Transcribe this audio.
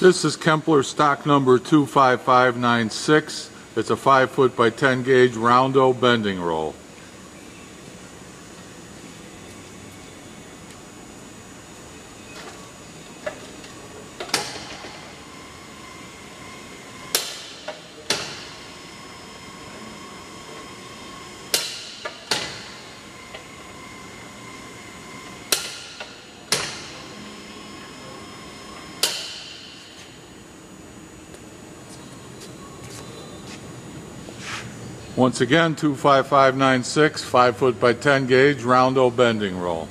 This is Kempler stock number 25596. It's a 5 foot by 10 gauge roundo bending roll. Once again, 25596, 5 foot by 10 gauge roundo bending roll.